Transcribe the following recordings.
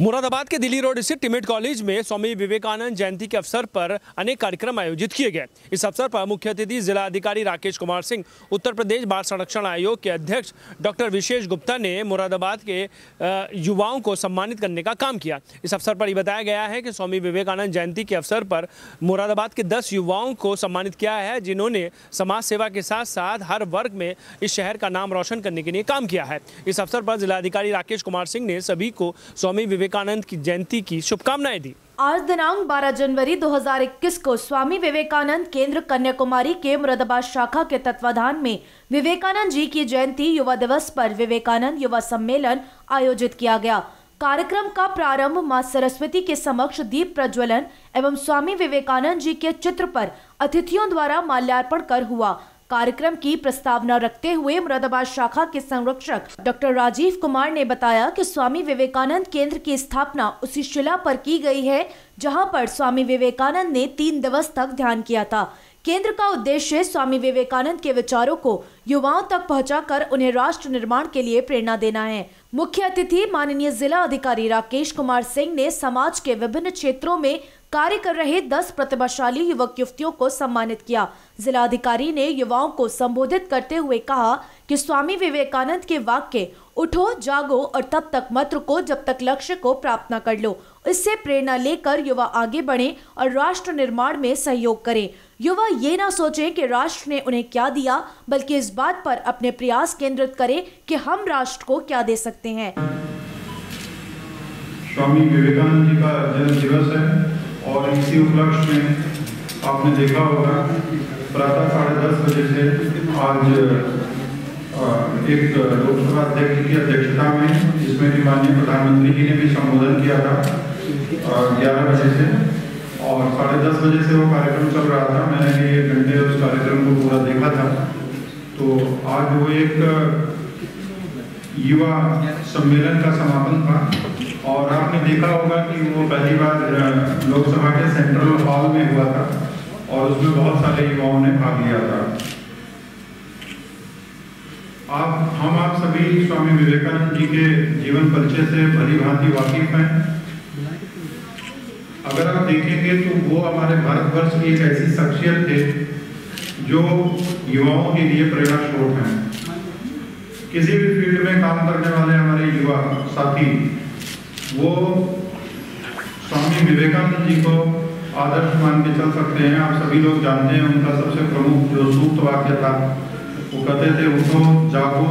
मुरादाबाद के दिल्ली रोड स्थित टिमेट कॉलेज में स्वामी विवेकानंद जयंती के अवसर पर अनेक कार्यक्रम आयोजित किए गए। इस अवसर पर मुख्य अतिथि जिला अधिकारी राकेश कुमार सिंह, उत्तर प्रदेश बाल संरक्षण आयोग के अध्यक्ष डॉक्टर विशेष गुप्ता ने मुरादाबाद के युवाओं को सम्मानित करने का काम किया। इस अवसर पर यह बताया गया है कि स्वामी विवेकानंद जयंती के अवसर पर मुरादाबाद के दस युवाओं को सम्मानित किया है, जिन्होंने समाज सेवा के साथ साथ हर वर्ग में इस शहर का नाम रोशन करने के लिए काम किया है। इस अवसर पर जिलाधिकारी राकेश कुमार सिंह ने सभी को स्वामी विवेकानंद की जयंती की शुभकामनाएँ दी। आज दिनांक 12 जनवरी 2021 को स्वामी विवेकानंद केंद्र कन्याकुमारी के मुरादाबाद शाखा के तत्वाधान में विवेकानंद जी की जयंती युवा दिवस पर विवेकानंद युवा सम्मेलन आयोजित किया गया। कार्यक्रम का प्रारंभ माँ सरस्वती के समक्ष दीप प्रज्वलन एवं स्वामी विवेकानंद जी के चित्र पर अतिथियों द्वारा माल्यार्पण कर हुआ। कार्यक्रम की प्रस्तावना रखते हुए मुरादाबाद शाखा के संरक्षक डॉक्टर राजीव कुमार ने बताया कि स्वामी विवेकानंद केंद्र की स्थापना उसी शिला पर की गई है, जहाँ पर स्वामी विवेकानंद ने तीन दिवस तक ध्यान किया था। केंद्र का उद्देश्य स्वामी विवेकानंद के विचारों को युवाओं तक पहुंचाकर उन्हें राष्ट्र निर्माण के लिए प्रेरणा देना है। मुख्य अतिथि माननीय जिला अधिकारी राकेश कुमार सिंह ने समाज के विभिन्न क्षेत्रों में कार्य कर रहे 10 प्रतिभाशाली युवक युवतियों को सम्मानित किया। जिला अधिकारी ने युवाओं को संबोधित करते हुए कहा कि स्वामी विवेकानंद के वाक्य, उठो, जागो और तब तक मत रुको जब तक लक्ष्य को प्राप्त न कर लो। इससे प्रेरणा लेकर युवा आगे बढ़े और राष्ट्र निर्माण में सहयोग करें। युवा ये ना सोचें कि राष्ट्र ने उन्हें क्या दिया, बल्कि इस बात पर अपने प्रयास केंद्रित करें कि हम राष्ट्र को क्या दे सकते हैं। स्वामी विवेकानंद जी का जन्म दिवस है। और इसी उपलक्ष्य में आपने देखा होगा, प्रातः साढ़े दस बजे से आज एक लोकसभा अध्यक्ष की अध्यक्षता में, जिसमें भी माननीय प्रधानमंत्री जी ने भी संबोधन किया था ग्यारह बजे से। और साढ़े दस बजे से वो कार्यक्रम चल रहा था, मैंने भी एक घंटे उस कार्यक्रम को पूरा देखा था। तो आज वो एक युवा सम्मेलन का समापन था और आपने देखा होगा कि वो पहली बार लोकसभा के सेंट्रल हॉल में हुआ था और उसमें बहुत सारे युवाओं ने भाग लिया था। आप, हम आप सभी स्वामी विवेकानंद जी के जीवन परिचय से भली भांति वाकिफ हैं। अगर आप देखेंगे तो वो हमारे भारतवर्ष की एक ऐसी शख्सियत थे जो युवाओं के लिए प्रेरणा स्रोत हैं। किसी भी फ़ील्ड में काम करने वाले हमारे युवा साथी वो स्वामी विवेकानंद जी को आदर्श मान के चल सकते हैं। आप सभी लोग जानते हैं, उनका सबसे प्रमुख जो सूक्त वाक्य था, वो कहते थे, उठो, जागो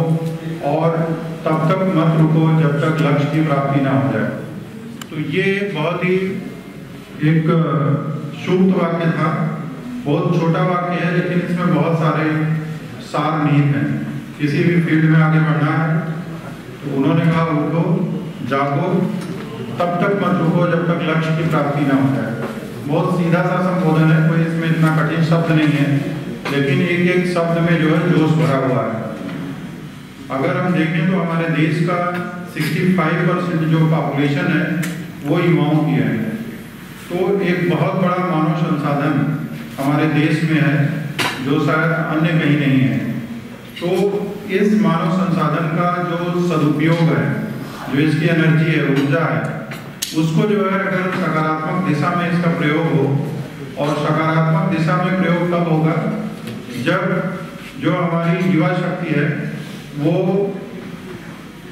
और तब तक मत रुको जब तक लक्ष्य की प्राप्ति ना हो जाए। तो ये बहुत ही एक सूक्त वाक्य था। बहुत छोटा वाक्य है, लेकिन इसमें बहुत सारे सार निहित हैं। किसी भी फ़ील्ड में आगे बढ़ना है तो उन्होंने कहा, उठो, जागो तब तक मत रुको जब तक लक्ष्य की प्राप्ति ना हो जाए। बहुत सीधा सा संबोधन है, कोई इसमें इतना कठिन शब्द नहीं है, लेकिन एक एक शब्द में जो है जोश भरा हुआ है। अगर हम देखें तो हमारे देश का 65 परसेंट जो पॉपुलेशन है, वो युवाओं की है। तो एक बहुत बड़ा मानव संसाधन हमारे देश में है, जो शायद अन्य कहीं नहीं है। तो इस मानव संसाधन का जो सदुपयोग है, जो इसकी एनर्जी है, ऊर्जा है उसको जो है अगर सकारात्मक दिशा में इसका प्रयोग हो, और सकारात्मक दिशा में प्रयोग कब होगा जब जो हमारी युवा शक्ति है, वो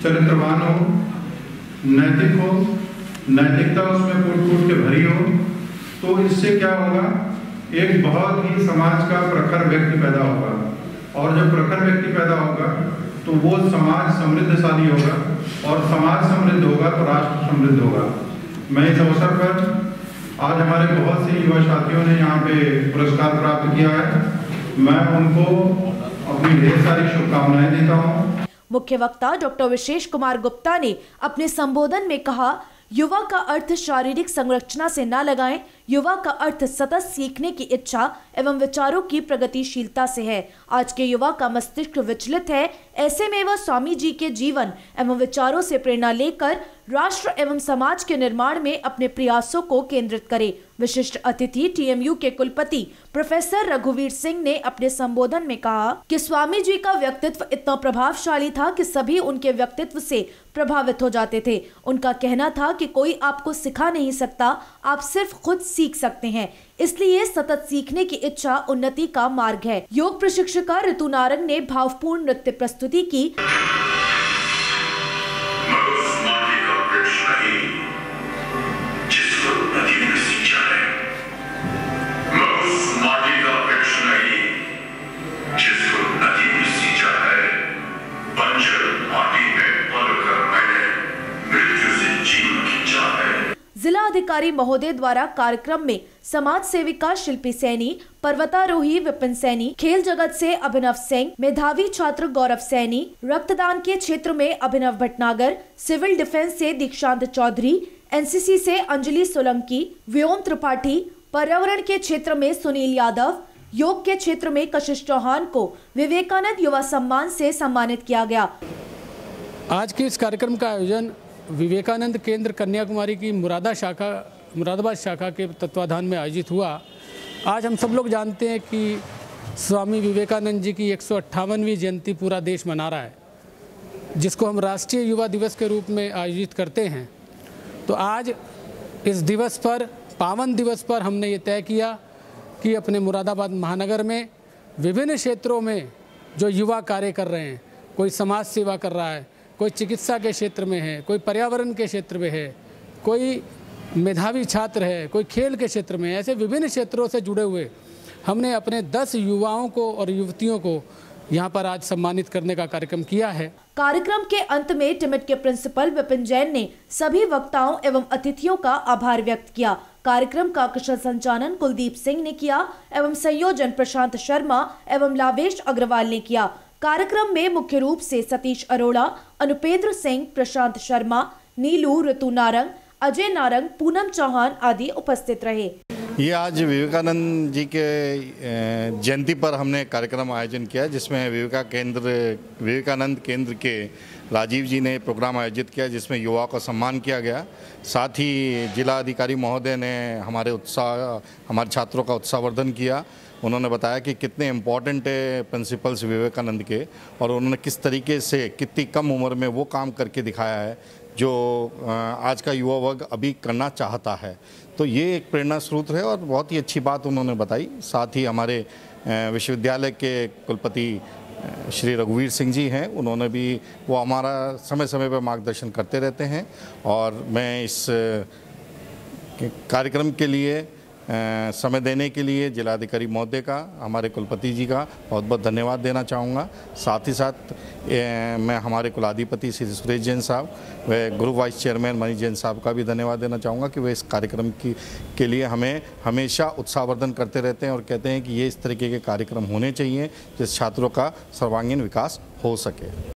चरित्रवान हो, नैतिक हो, नैतिकता उसमें कूट कूट के भरी हो तो इससे क्या होगा? एक बहुत ही समाज का प्रखर व्यक्ति पैदा होगा। और जब प्रखर व्यक्ति पैदा होगा तो वो समाज समृद्धशाली होगा, और समाज समृद्ध होगा तो राष्ट्र समृद्ध होगा। मैं इस अवसर पर आज हमारे बहुत से युवा साथियों ने यहाँ पे पुरस्कार प्राप्त किया है। मैं उनको अपनी ढेर सारी शुभकामनाएँ देता हूँ। मुख्य वक्ता डॉक्टर विशेष कुमार गुप्ता ने अपने संबोधन में कहा, युवा का अर्थ शारीरिक संरचना से न लगाएँ। युवा का अर्थ सतत सीखने की इच्छा एवं विचारों की प्रगतिशीलता से है। आज के युवा का मस्तिष्क विचलित है। ऐसे में वह स्वामी जी के जीवन एवं विचारों से प्रेरणा लेकर राष्ट्र एवं समाज के निर्माण में अपने प्रयासों को केंद्रित करें। विशिष्ट अतिथि टीएमयू के कुलपति प्रोफेसर रघुवीर सिंह ने अपने संबोधन में कहा कि स्वामी जी का व्यक्तित्व इतना प्रभावशाली था कि सभी उनके व्यक्तित्व से प्रभावित हो जाते थे। उनका कहना था कि कोई आपको सिखा नहीं सकता, आप सिर्फ़ खुद सीख सकते हैं। इसलिए सतत सीखने की इच्छा उन्नति का मार्ग है। योग प्रशिक्षिका ऋतु नारंग ने भावपूर्ण नृत्य प्रस्तुति की। अधिकारी महोदय द्वारा कार्यक्रम में समाज सेविका शिल्पी सैनी, पर्वतारोही विपिन सैनी, खेल जगत से अभिनव सिंह, मेधावी छात्र गौरव सैनी, रक्तदान के क्षेत्र में अभिनव भटनागर, सिविल डिफेंस से दीक्षांत चौधरी, एनसीसी से अंजलि सोलंकी, व्योम त्रिपाठी, पर्यावरण के क्षेत्र में सुनील यादव, योग के क्षेत्र में कशिश चौहान को विवेकानंद युवा सम्मान से सम्मानित किया गया। आज के इस कार्यक्रम का आयोजन विवेकानंद केंद्र कन्याकुमारी की मुरादा शाखा मुरादाबाद शाखा के तत्वाधान में आयोजित हुआ। आज हम सब लोग जानते हैं कि स्वामी विवेकानंद जी की एक जयंती पूरा देश मना रहा है, जिसको हम राष्ट्रीय युवा दिवस के रूप में आयोजित करते हैं। तो आज इस दिवस पर, पावन दिवस पर हमने ये तय किया कि अपने मुरादाबाद महानगर में विभिन्न क्षेत्रों में जो युवा कार्य कर रहे हैं, कोई समाज सेवा कर रहा है, कोई चिकित्सा के क्षेत्र में है, कोई पर्यावरण के क्षेत्र में है, कोई मेधावी छात्र है, कोई खेल के क्षेत्र में ऐसे विभिन्न क्षेत्रों से जुड़े हुए हमने अपने 10 युवाओं को और युवतियों को यहाँ पर आज सम्मानित करने का कार्यक्रम किया है। कार्यक्रम के अंत में टिमिट के प्रिंसिपल विपिन जैन ने सभी वक्ताओं एवं अतिथियों का आभार व्यक्त किया। कार्यक्रम का कुशल संचालन कुलदीप सिंह ने किया एवं संयोजन प्रशांत शर्मा एवं लावेश अग्रवाल ने किया। कार्यक्रम में मुख्य रूप से सतीश अरोड़ा, अनुपेंद्र सिंह, प्रशांत शर्मा, नीलू ऋतु नारंग अजय नारंग, पूनम चौहान आदि उपस्थित रहे। ये आज विवेकानंद जी के जयंती पर हमने कार्यक्रम आयोजन किया, जिसमें विवेका केंद्र, विवेकानंद केंद्र के राजीव जी ने प्रोग्राम आयोजित किया, जिसमें युवाओं का सम्मान किया गया। साथ ही जिला अधिकारी महोदय ने हमारे उत्साह, हमारे छात्रों का उत्साहवर्धन किया। उन्होंने बताया कि कितने इंपॉर्टेंट है प्रिंसिपल्स विवेकानंद के, और उन्होंने किस तरीके से, कितनी कम उम्र में वो काम करके दिखाया है। जो आज का युवा वर्ग अभी करना चाहता है। तो ये एक प्रेरणा स्रोत है और बहुत ही अच्छी बात उन्होंने बताई। साथ ही हमारे विश्वविद्यालय के कुलपति श्री रघुवीर सिंह जी हैं। उन्होंने भी, वो हमारा समय समय पर मार्गदर्शन करते रहते हैं। और मैं इस कार्यक्रम के लिए समय देने के लिए जिलाधिकारी महोदय का, हमारे कुलपति जी का बहुत बहुत धन्यवाद देना चाहूँगा। साथ ही साथ मैं हमारे कुलाधिपति श्री सुरेश जैन साहब, व group vice chairman Manish Jain साहब का भी धन्यवाद देना चाहूँगा कि वे इस कार्यक्रम की, के लिए हमें हमेशा उत्साहवर्धन करते रहते हैं और कहते हैं कि ये इस तरीके के कार्यक्रम होने चाहिए जिस छात्रों का सर्वांगीण विकास हो सके।